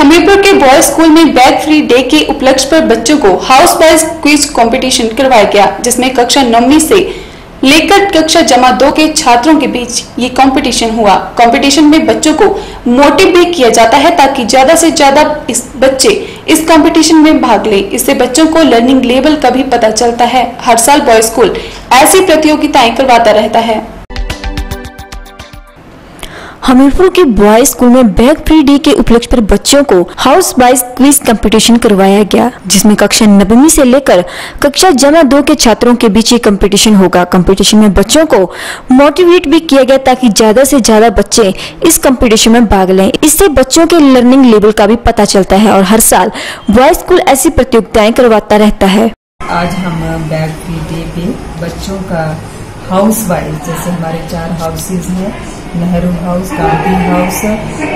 हमीरपुर के boys school में bag free day के उपलक्ष्य पर बच्चों को हाउस वाइज क्विज कंपटीशन करवाया गया, जिसमें कक्षा नौवीं से लेकर कक्षा जमा दो के छात्रों के बीच ये कंपटीशन हुआ। कंपटीशन में बच्चों को मोटिव भी किया जाता है ताकि ज़्यादा से ज़्यादा इस बच्चे इस कंपटीशन में भाग लें। इससे बच्चों को लर्निंग लेवल का भी पता चलता है। हर साल बॉय स्कूल ऐसी प्रतियोगिताएँ करवाता रहता है। हमीरपुर के बॉयज़ स्कूल में बैग फ्री डे के उपलक्ष्य पर बच्चों को हाउस वाइज क्विज कंपटीशन करवाया गया, जिसमें कक्षा नववीं से लेकर कक्षा जमा दो के छात्रों के बीच ये कंपटीशन होगा। कंपटीशन में बच्चों को मोटिवेट भी किया गया ताकि ज़्यादा से ज़्यादा बच्चे इस कंपटीशन में भाग लें। इससे बच्चों के लर्निंग लेवल का भी पता चलता है और हर साल बॉयज़ स्कूल ऐसी प्रतियोगिताएँ करवाता रहता है। आज हम बैग फ्री डे पे बच्चों का हाउस वाइज, जैसे हमारे चार हाउसेज हैं Nehru house, Gandhi house,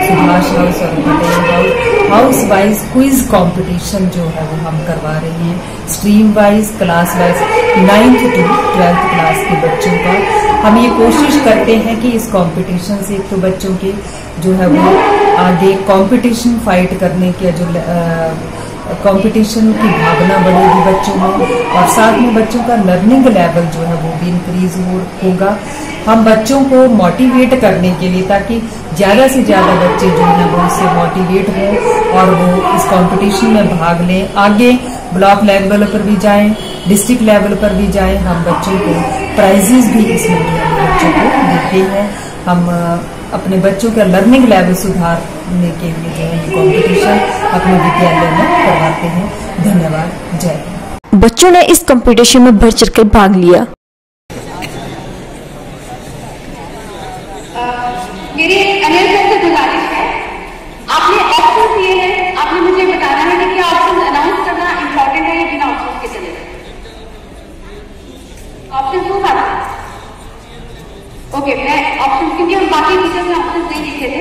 Subhash house और Patel house. House wise quiz competition जो है वो हम करवा रहे हैं। Stream wise, class wise ninth to twelfth class के बच्चों का। हम ये कोशिश करते हैं कि इस कंपटीशन से एक तो बच्चों के जो है वो आगे कंपटीशन फाइट करने के जो कंपटीशन की भावना बढ़ेगी बच्चों में। और साथ में बच्चों का लर्निंग लेवल जो है वो भी इंक्रीज होगा। हम बच्चों को मोटिवेट करने के लिए ताकि ज़्यादा से ज़्यादा बच्चे जो है वो इससे मोटिवेट हों और वो इस कंपटीशन में भाग लें। आगे ब्लॉक लेवल पर भी जाएँ डिस्ट्रिक्ट लेवल पर भी जाएँ। हम बच्चों को प्राइजेस भी इसमें बच्चों को देते हैं। हम अपने बच्चों का लर्निंग लेवल सुधारने के लिए जो है ये कॉम्पिटिशन अपने विद्यालय में करवाते हैं। धन्यवाद। जय बच्चों ने इस कंपटीशन में बढ़ चढ़ कर भाग लिया। मेरी अनिल सर से गुजारिश है आपने ऑप्शन दिए हैं आपने मुझे बताना है कि क्या ऑप्शन अनाउंस करना इंपॉर्टेंट है या बिना ऑप्शन के चले ऑप्शन दो बात ओके मैं ऑप्शन क्योंकि हम बाकी टीचर में ऑप्शन नहीं देखे थे।